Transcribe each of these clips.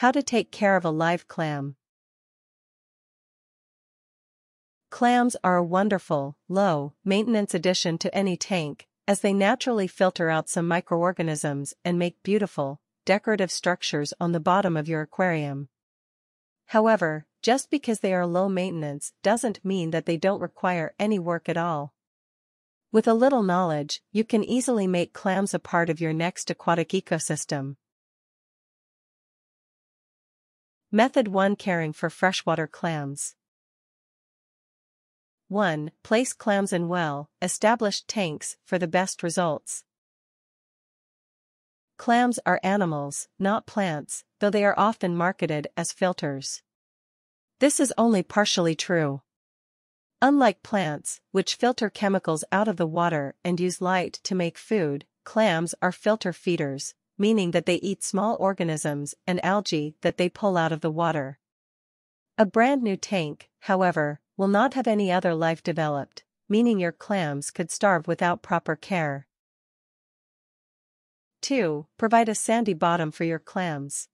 How to take care of a live clam. Clams are a wonderful, low-maintenance addition to any tank, as they naturally filter out some microorganisms and make beautiful, decorative structures on the bottom of your aquarium. However, just because they are low maintenance doesn't mean that they don't require any work at all. With a little knowledge, you can easily make clams a part of your next aquatic ecosystem. Method 1 Caring for freshwater clams 1. Place clams in well, established tanks for the best results. Clams are animals, not plants, though they are often marketed as filters. This is only partially true. Unlike plants, which filter chemicals out of the water and use light to make food, clams are filter feeders, meaning that they eat small organisms and algae that they pull out of the water. A brand new tank, however, will not have any other life developed, meaning your clams could starve without proper care. 2. Provide a sandy bottom for your clams.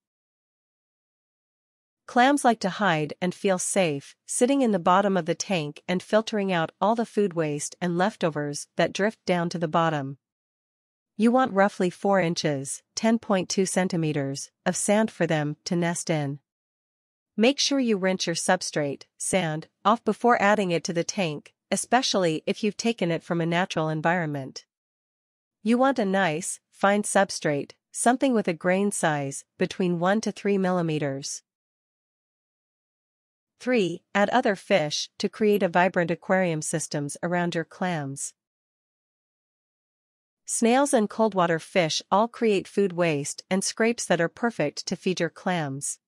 Clams like to hide and feel safe, sitting in the bottom of the tank and filtering out all the food waste and leftovers that drift down to the bottom. You want roughly 4 inches, 10.2 centimeters, of sand for them to nest in. Make sure you rinse your substrate, sand, off before adding it to the tank, especially if you've taken it from a natural environment. You want a nice, fine substrate, something with a grain size between 1 to 3 millimeters. 3. Add other fish to create a vibrant aquarium systems around your clams. Snails and coldwater fish all create food waste and scrapes that are perfect to feed your clams.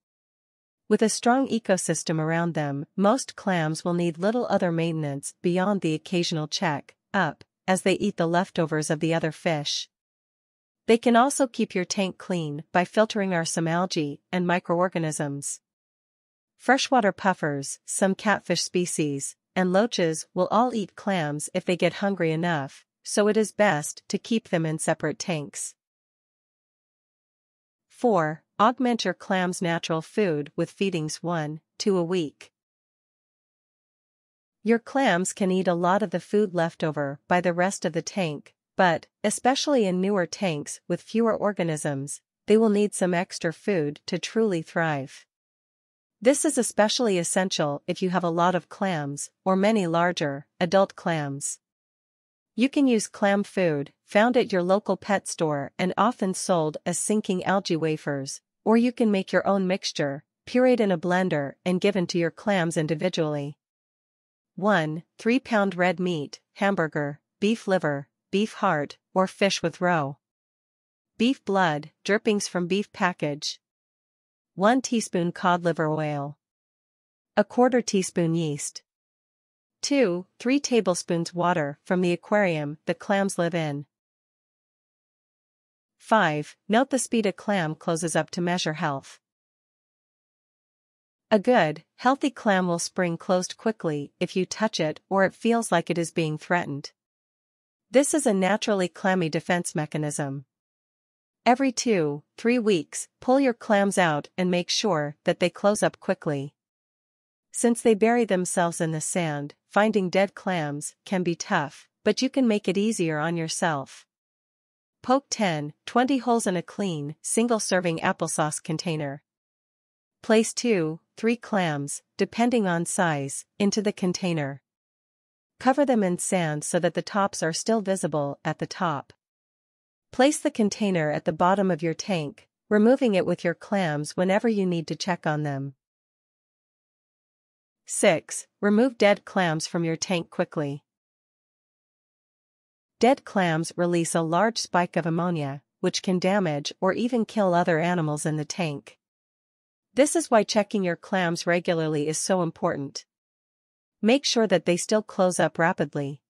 With a strong ecosystem around them, most clams will need little other maintenance beyond the occasional check, up, as they eat the leftovers of the other fish. They can also keep your tank clean by filtering out some algae and microorganisms. Freshwater puffers, some catfish species, and loaches will all eat clams if they get hungry enough, so it is best to keep them in separate tanks. 4. Augment your clam's natural food with feedings 1, 2 a week. Your clams can eat a lot of the food left over by the rest of the tank, but, especially in newer tanks with fewer organisms, they will need some extra food to truly thrive. This is especially essential if you have a lot of clams, or many larger, adult clams. You can use clam food, found at your local pet store and often sold as sinking algae wafers, or you can make your own mixture, pureed in a blender and given to your clams individually. 1. 3 pound red meat, hamburger, beef liver, beef heart, or fish with roe. Beef blood, drippings from beef package, 1 teaspoon cod liver oil. A quarter teaspoon yeast. 2. 3 tablespoons water from the aquarium the clams live in. 5. Note the speed a clam closes up to measure health. A good, healthy clam will spring closed quickly if you touch it or it feels like it is being threatened. This is a naturally clammy defense mechanism. Every two, three weeks, pull your clams out and make sure that they close up quickly. Since they bury themselves in the sand, finding dead clams can be tough, but you can make it easier on yourself. Poke 10, 20 holes in a clean, single-serving applesauce container. Place 2, 3 clams, depending on size, into the container. Cover them in sand so that the tops are still visible at the top. Place the container at the bottom of your tank, removing it with your clams whenever you need to check on them. 6. Remove dead clams from your tank quickly. Dead clams release a large spike of ammonia, which can damage or even kill other animals in the tank. This is why checking your clams regularly is so important. Make sure that they still close up rapidly.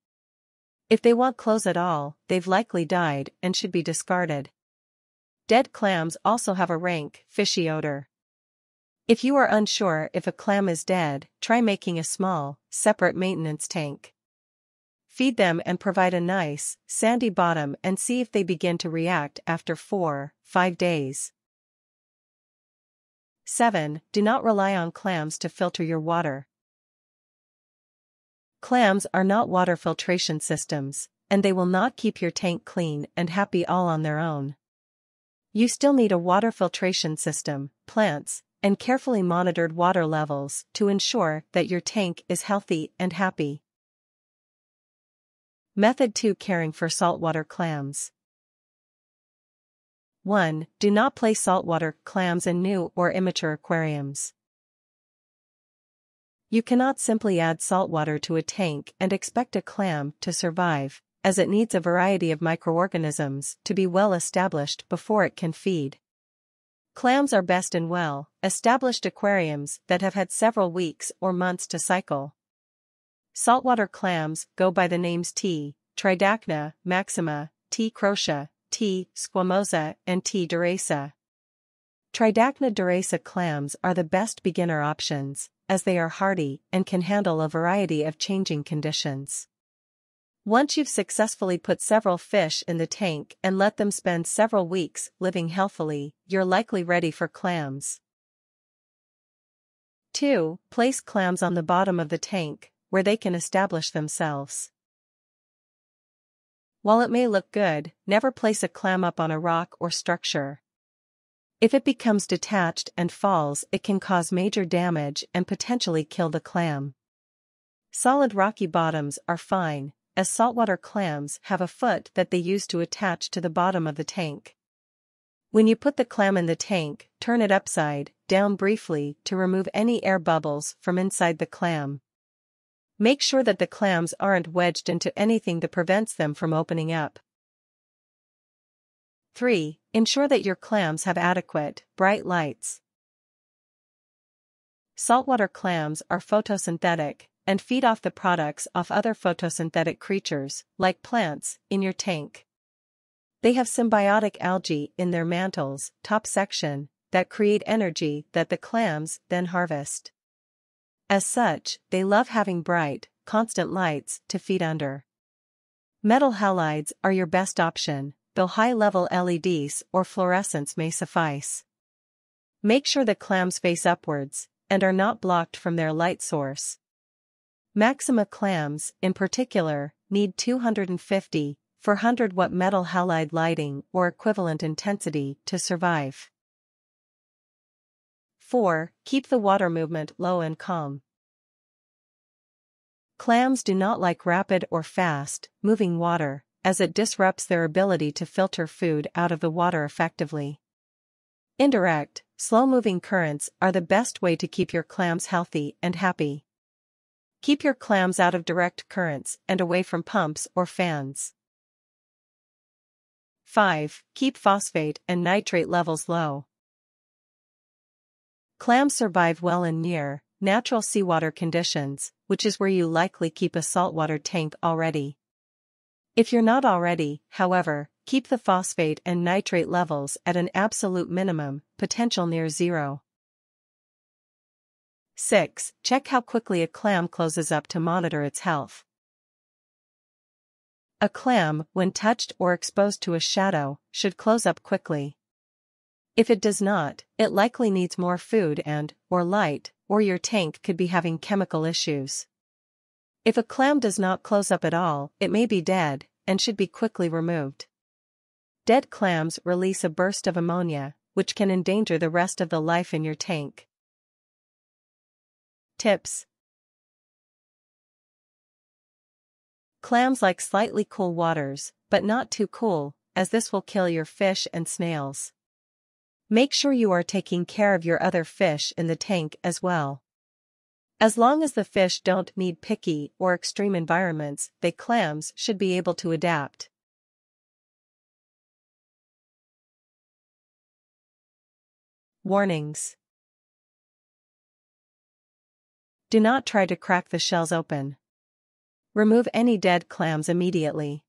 If they won't close at all, they've likely died and should be discarded. Dead clams also have a rank, fishy odor. If you are unsure if a clam is dead, try making a small, separate maintenance tank. Feed them and provide a nice, sandy bottom and see if they begin to react after 4, 5 days. 7. Do not rely on clams to filter your water. Clams are not water filtration systems, and they will not keep your tank clean and happy all on their own. You still need a water filtration system, plants, and carefully monitored water levels to ensure that your tank is healthy and happy. Method 2 Caring for saltwater clams. 1. Do not place saltwater clams in new or immature aquariums. You cannot simply add saltwater to a tank and expect a clam to survive, as it needs a variety of microorganisms to be well established before it can feed. Clams are best in well established aquariums that have had several weeks or months to cycle. Saltwater clams go by the names T. tridacna, maxima, T. crocea, T. squamosa and T. derasa. Tridacna derasa clams are the best beginner options, as they are hardy and can handle a variety of changing conditions. Once you've successfully put several fish in the tank and let them spend several weeks living healthily, you're likely ready for clams. 2. Place clams on the bottom of the tank, where they can establish themselves. While it may look good, never place a clam up on a rock or structure. If it becomes detached and falls it can cause major damage and potentially kill the clam. Solid rocky bottoms are fine, as saltwater clams have a foot that they use to attach to the bottom of the tank. When you put the clam in the tank, turn it upside down briefly to remove any air bubbles from inside the clam. Make sure that the clams aren't wedged into anything that prevents them from opening up. 3. Ensure that your clams have adequate, bright lights. Saltwater clams are photosynthetic and feed off the products of other photosynthetic creatures, like plants, in your tank. They have symbiotic algae in their mantles, top section, that create energy that the clams then harvest. As such, they love having bright, constant lights to feed under. Metal halides are your best option, though high-level LEDs or fluorescents may suffice. Make sure the clams face upwards and are not blocked from their light source. Maxima clams, in particular, need 250 400 watt metal halide lighting or equivalent intensity to survive. 4. Keep the water movement low and calm. Clams do not like rapid or fast, moving water, as it disrupts their ability to filter food out of the water effectively. Indirect, slow-moving currents are the best way to keep your clams healthy and happy. Keep your clams out of direct currents and away from pumps or fans. 5. Keep phosphate and nitrate levels low. Clams survive well in near, natural seawater conditions, which is where you likely keep a saltwater tank already. If you're not already, however, keep the phosphate and nitrate levels at an absolute minimum, potential near zero. 6. Check how quickly a clam closes up to monitor its health. A clam, when touched or exposed to a shadow, should close up quickly. If it does not, it likely needs more food and, or light, or your tank could be having chemical issues. If a clam does not close up at all, it may be dead, and should be quickly removed. Dead clams release a burst of ammonia, which can endanger the rest of the life in your tank. Tips Clams like slightly cool waters, but not too cool, as this will kill your fish and snails. Make sure you are taking care of your other fish in the tank as well. As long as the fish don't need picky or extreme environments, they clams should be able to adapt. Warnings Do not try to crack the shells open. Remove any dead clams immediately.